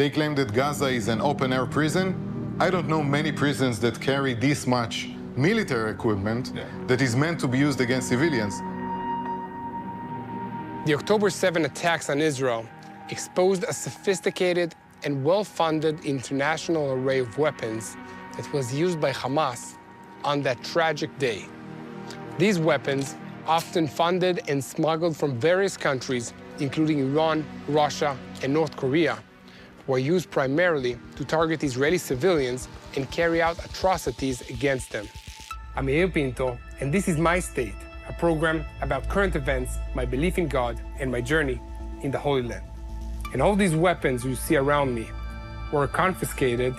They claim that Gaza is an open-air prison. I don't know many prisons that carry this much military equipment Yeah. that is meant to be used against civilians. The October 7 attacks on Israel exposed a sophisticated and well-funded international array of weapons that was used by Hamas on that tragic day. These weapons, often funded and smuggled from various countries, including Iran, Russia, and North Korea, were used primarily to target Israeli civilians and carry out atrocities against them. I'm Yair Pinto, and this is My State, a program about current events, my belief in God, and my journey in the Holy Land. And all these weapons you see around me were confiscated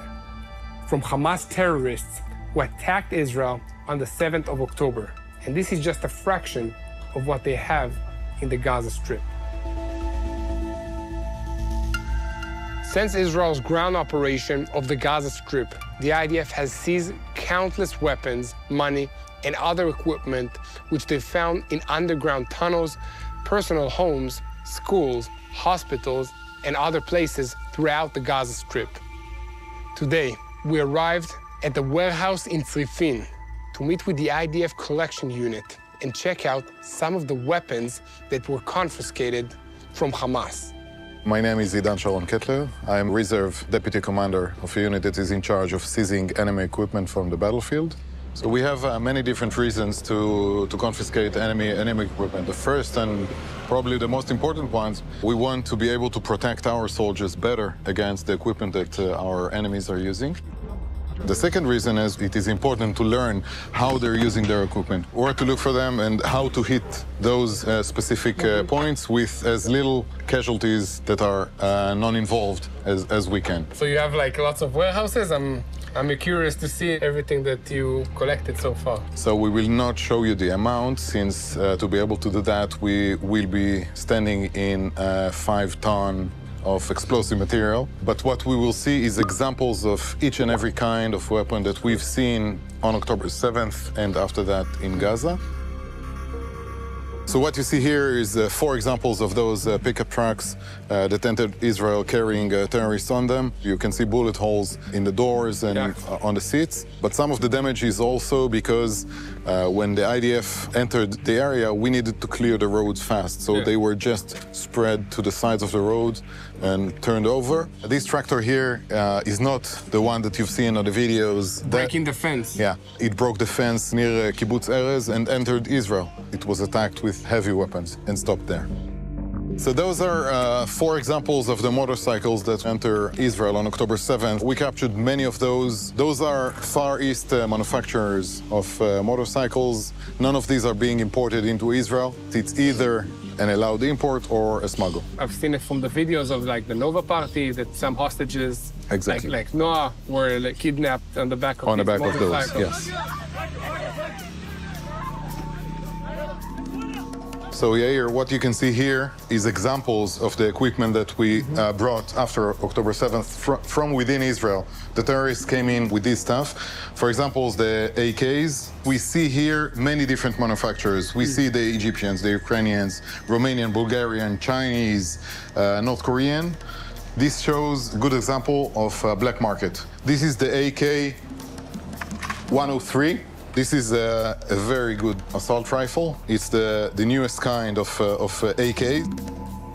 from Hamas terrorists who attacked Israel on the 7th of October. And this is just a fraction of what they have in the Gaza Strip. Since Israel's ground operation of the Gaza Strip, the IDF has seized countless weapons, money, and other equipment which they found in underground tunnels, personal homes, schools, hospitals, and other places throughout the Gaza Strip. Today, we arrived at the warehouse in Tzrifin to meet with the IDF collection unit and check out some of the weapons that were confiscated from Hamas. My name is Idan Sharon Kettler. I am Reserve Deputy Commander of a unit that is in charge of seizing enemy equipment from the battlefield. So we have uh, many different reasons to, to confiscate enemy, enemy equipment. The first and probably the most important ones, we want to be able to protect our soldiers better against the equipment that uh, our enemies are using. The second reason is it is important to learn how they're using their equipment, where to look for them, and how to hit those uh, specific uh, points with as little casualties that are uh, non-involved as, as we can. So you have like lots of warehouses. I'm I'm curious to see everything that you collected so far. So we will not show you the amount, since uh, to be able to do that, we will be standing in a five-ton of explosive material. But what we will see is examples of each and every kind of weapon that we've seen on October 7th and after that in Gaza. So what you see here is uh, four examples of those uh, pickup trucks uh, that entered Israel carrying uh, terrorists on them. You can see bullet holes in the doors and Yeah. uh, on the seats. But some of the damage is also because uh, when the IDF entered the area, we needed to clear the roads fast. So Yeah. they were just spread to the sides of the road and turned over. This tractor here uh, is not the one that you've seen on the videos. That- Breaking the fence. yeah, it broke the fence near uh, Kibbutz Erez and entered Israel. It was attacked with heavy weapons and stopped there. So those are uh, four examples of the motorcycles that enter Israel on October 7th. We captured many of those. Those are Far East uh, manufacturers of uh, motorcycles. None of these are being imported into Israel. It's either an allowed import or a smuggle. I've seen it from the videos of like the Nova party that some hostages, Exactly. like, like Noah, were like, kidnapped on the back of On the back of those, yes. So Yair, what you can see here is examples of the equipment that we uh, brought after October 7th fr- from within Israel. The terrorists came in with this stuff. For example, the AKs. We see here many different manufacturers. We see the Egyptians, the Ukrainians, Romanian, Bulgarian, Chinese, uh, North Korean. This shows a good example of uh, black market. This is the AK 103. This is a, a very good assault rifle. It's the, the newest kind of, uh, of uh, AK.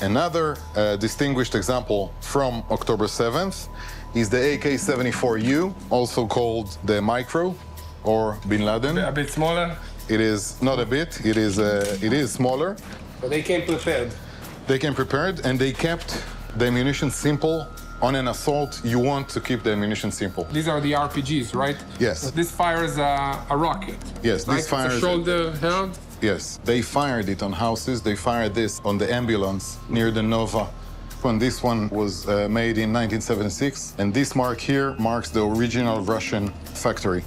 Another uh, distinguished example from October 7th is the AK-74U, also called the Micro or Bin Laden. A bit smaller, It is not a bit, it is, uh, it is smaller. but they came prepared. They came prepared and they kept the ammunition simple. On an assault, you want to keep the ammunition simple. These are the RPGs, right? Yes. This fires a, a rocket. Yes, right? this fires- a shoulder held. Yes, they fired it on houses. They fired this on the ambulance near the Nova. When this one was uh, made in 1976, and this mark here marks the original Russian factory.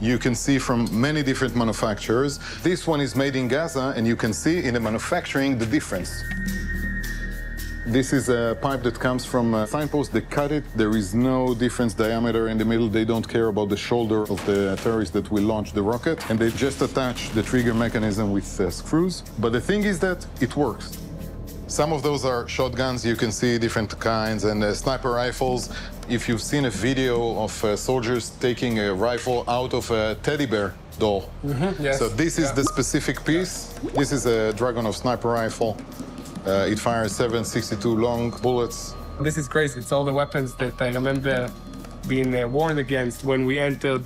You can see from many different manufacturers. This one is made in Gaza, and you can see in the manufacturing the difference. This is a pipe that comes from a signpost. They cut it. There is no difference diameter in the middle. They don't care about the shoulder of the terrorist that will launch the rocket. And they just attach the trigger mechanism with uh, screws. But the thing is that it works. Some of those are shotguns. You can see different kinds and uh, sniper rifles. If you've seen a video of uh, soldiers taking a rifle out of a teddy bear doll. yes. So this is Yeah. the specific piece. This is a Dragunov sniper rifle. Uh, it fires 762 long bullets. This is crazy. It's all the weapons that I remember being uh, warned against when we entered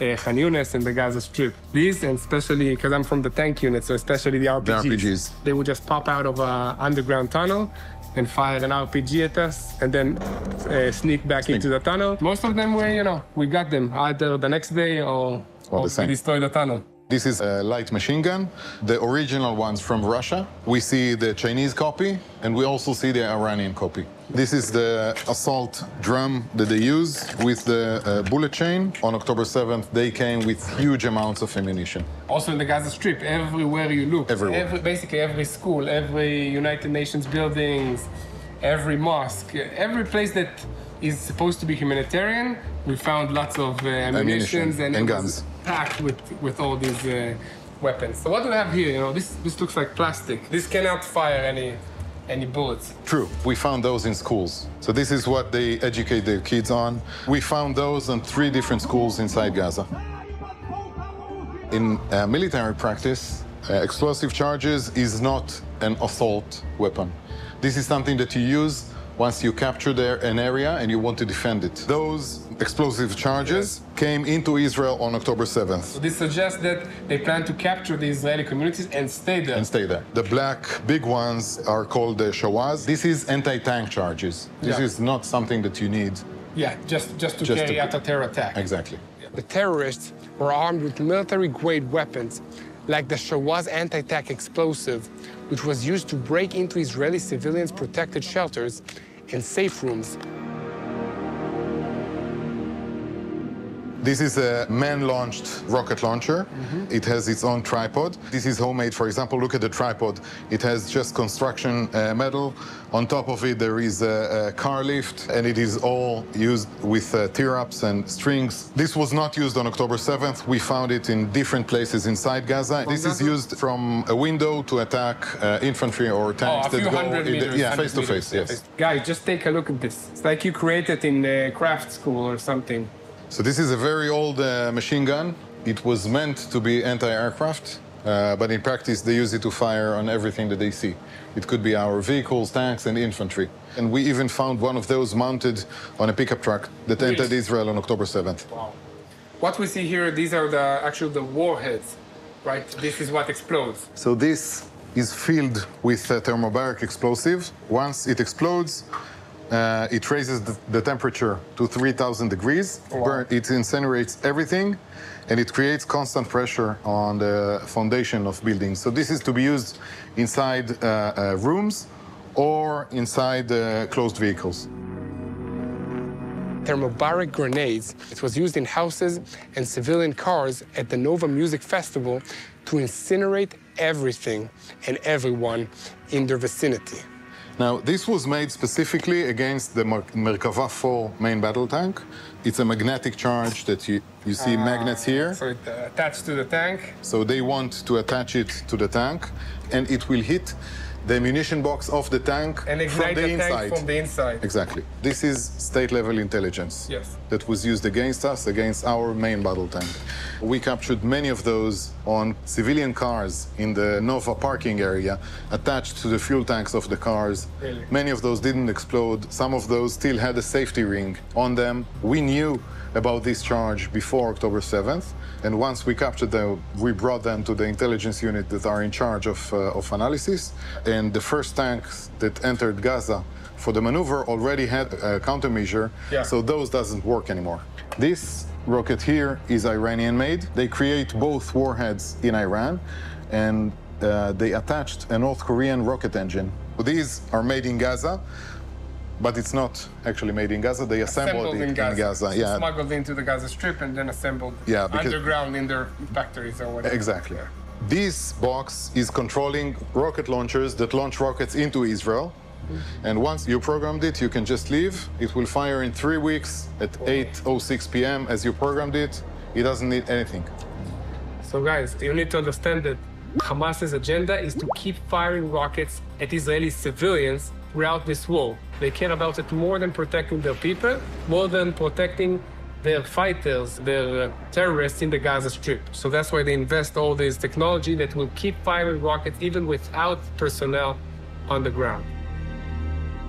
uh, Khan Yunis and the Gaza Strip. These, and especially because I'm from the tank unit, so especially the RPGs. RPGs. They would just pop out of an underground tunnel and fire an RPG at us and then uh, sneak back into the tunnel. Most of them were, you know, we got them either the next day or, Or the we destroyed the tunnel. This is a light machine gun, the original ones from Russia. We see the Chinese copy, and we also see the Iranian copy. This is the assault drum that they use with the uh, bullet chain. On October 7th, they came with huge amounts of ammunition. Also in the Gaza Strip, everywhere you look, every, basically every school, every United Nations buildings, every mosque, every place that is supposed to be humanitarian, we found lots of uh, ammunition and, and guns. Packed with, with all these uh, weapons. So what do we have here? You know, this this looks like plastic. This cannot fire any any bullets. True, we found those in schools. So this is what they educate their kids on. We found those in three different schools inside Gaza. In uh, military practice, uh, explosive charges is not an assault weapon. This is something that you use once you capture there an area and you want to defend it. Those explosive charges came into Israel on October 7th So this suggests that they plan to capture the Israeli communities and stay there. and stay there. The black big ones are called the Shawaz. This is anti-tank charges. This Yeah. is not something that you need. yeah, just just to Just carry to- out a terror attack. Exactly. The terrorists were armed with military-grade weapons, like the Shawaz anti-tank explosive, which was used to break into Israeli civilians' protected shelters and safe rooms. This is a man-launched rocket launcher. It has its own tripod. This is homemade. For example, look at the tripod. It has just construction uh, metal. On top of it, there is a, a car lift, and it is all used with uh, tear-ups and strings. This was not used on October 7th. We found it in different places inside Gaza. This is used from a window to attack uh, infantry or Oh, tanks few that go in the- yeah, face to meters, face. Yes. Guys, just take a look at this. It's like you created in the craft school or something. So this is a very old uh, machine gun. It was meant to be anti-aircraft, uh, but in practice they use it to fire on everything that they see. It could be our vehicles, tanks, and infantry. And we even found one of those mounted on a pickup truck that entered Israel on October 7th. Wow. What we see here, these are the actual the warheads, right? This is what explodes. So this is filled with uh, thermobaric explosive. Once it explodes, uh, it raises the, the temperature to 3,000 degrees. Wow. Burn, it incinerates everything, and it creates constant pressure on the foundation of buildings. So this is to be used inside uh, uh, rooms or inside uh, closed vehicles. Thermobaric grenades. It was used in houses and civilian cars at the Nova Music Festival to incinerate everything and everyone in their vicinity. Now, this was made specifically against the Mer- Merkava 4 main battle tank. It's a magnetic charge that you, you see magnets here. So it uh, attached to the tank. So they want to attach it to the tank, and it will hit the ammunition box of the tank And from ignite the, the, inside. tank from the inside. Exactly. This is state-level intelligence Yes. that was used against us, against our main battle tank. We captured many of those on civilian cars in the Nova parking area, attached to the fuel tanks of the cars. Really? Many of those didn't explode. Some of those still had a safety ring on them. We knew about this charge before October 7th, and once we captured them, we brought them to the intelligence unit that are in charge of, uh, of analysis. And the first tanks that entered Gaza for the maneuver already had a countermeasure, Yeah. so those doesn't work anymore. This rocket here is Iranian made. They create both warheads in Iran and uh, they attached a North Korean rocket engine. These are made in Gaza, but it's not actually made in Gaza. They assembled, Assembled it in Gaza. Yeah, Smuggled into the Gaza Strip and then assembled Yeah, because- underground in their factories or whatever. exactly. This box is controlling rocket launchers that launch rockets into Israel. And once you programmed it, you can just leave. It will fire in three weeks at 8.06 p.m. as you programmed it. It doesn't need anything. So guys, you need to understand that Hamas's agenda is to keep firing rockets at Israeli civilians throughout this war. They care about it more than protecting their people, more than protecting their fighters, their uh, terrorists in the Gaza Strip. So that's why they invest all this technology that will keep firing rockets even without personnel on the ground.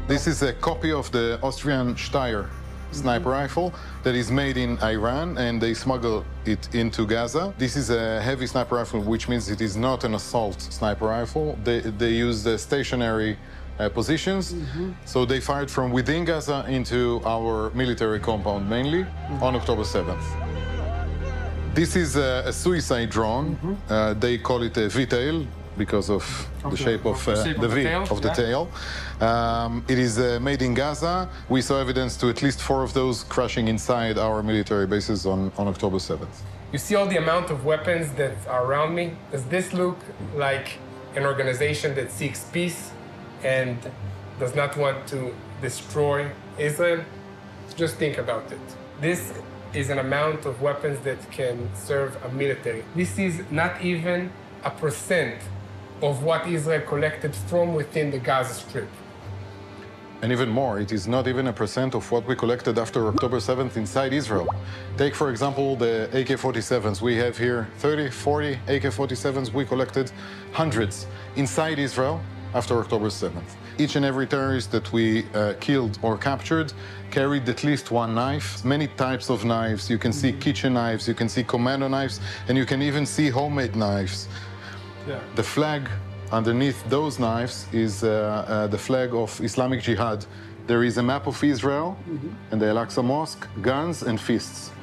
This is a copy of the Austrian Steyr sniper rifle that is made in Iran and they smuggle it into Gaza. This is a heavy sniper rifle, which means it is not an assault sniper rifle. They, they use the stationary uh, positions. Mm -hmm. So they fired from within Gaza into our military compound mainly mm -hmm. on October 7th. This is a, a suicide drone. Mm -hmm. uh, they call it a V-tail because of okay. the shape of, uh, the, shape the, V tail, of the yeah. tail. Um, it is uh, made in Gaza. We saw evidence to at least four of those crashing inside our military bases on, on October 7th. You see all the amount of weapons that are around me? Does this look like an organization that seeks peace and does not want to destroy Israel, just think about it. This is an amount of weapons that can serve a military. This is not even a percent of what Israel collected from within the Gaza Strip. And even more, it is not even a percent of what we collected after October 7th inside Israel. Take, for example, the AK-47s. We have here 30, 40 AK-47s. We collected hundreds inside Israel after October 7th. Each and every terrorist that we uh, killed or captured carried at least one knife, many types of knives. You can see mm-hmm. kitchen knives, you can see commando knives, and you can even see homemade knives. Yeah. The flag underneath those knives is uh, uh, the flag of Islamic Jihad. There is a map of Israel mm -hmm. and the Al-Aqsa Mosque, guns and fists.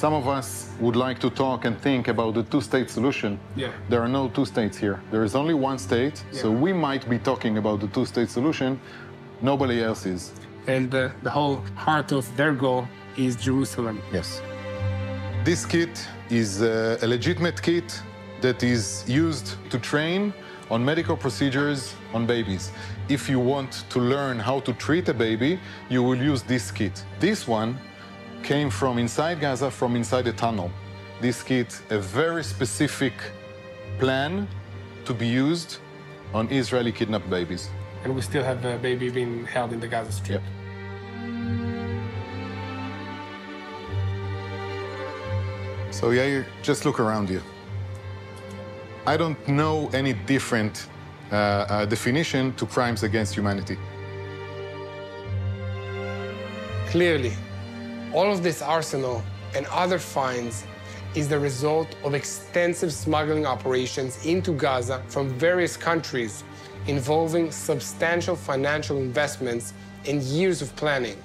Some of us would like to talk and think about the two-state solution. Yeah. There are no two states here. There is only one state, yeah. so we might be talking about the two-state solution. Nobody else is. And uh, the whole heart of their goal is Jerusalem. Yes. This kit is uh, a legitimate kit that is used to train on medical procedures on babies. If you want to learn how to treat a baby, you will use this kit. This one came from inside Gaza, from inside a tunnel. This kit, a very specific plan to be used on Israeli kidnapped babies. And we still have a baby being held in the Gaza Strip. Yep. So yeah, just look around you. I don't know any different uh, uh, definition to crimes against humanity. Clearly, all of this arsenal and other finds is the result of extensive smuggling operations into Gaza from various countries involving substantial financial investments and years of planning.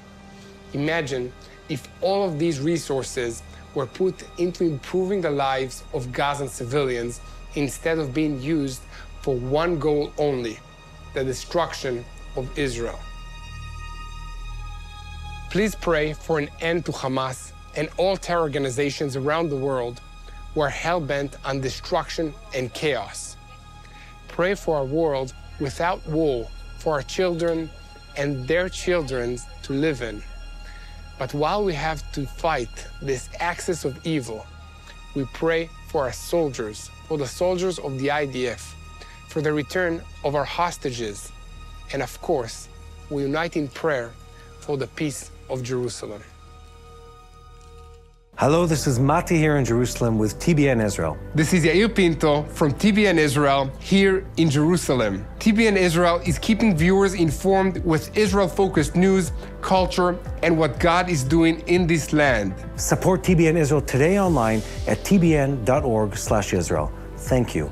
Imagine if all of these resources were put into improving the lives of Gazan civilians instead of being used for one goal only, the destruction of Israel. Please pray for an end to Hamas and all terror organizations around the world who are hell-bent on destruction and chaos. Pray for a world without war for our children and their children to live in. But while we have to fight this axis of evil, we pray for our soldiers, for the soldiers of the IDF, for the return of our hostages, and of course, we unite in prayer for the peace of Jerusalem. Hello, this is Mati here in Jerusalem with TBN Israel. This is Yair Pinto from TBN Israel here in Jerusalem. TBN Israel is keeping viewers informed with Israel focused news, culture, and what God is doing in this land. Support TBN Israel today online at tbn.org/israel. Thank you.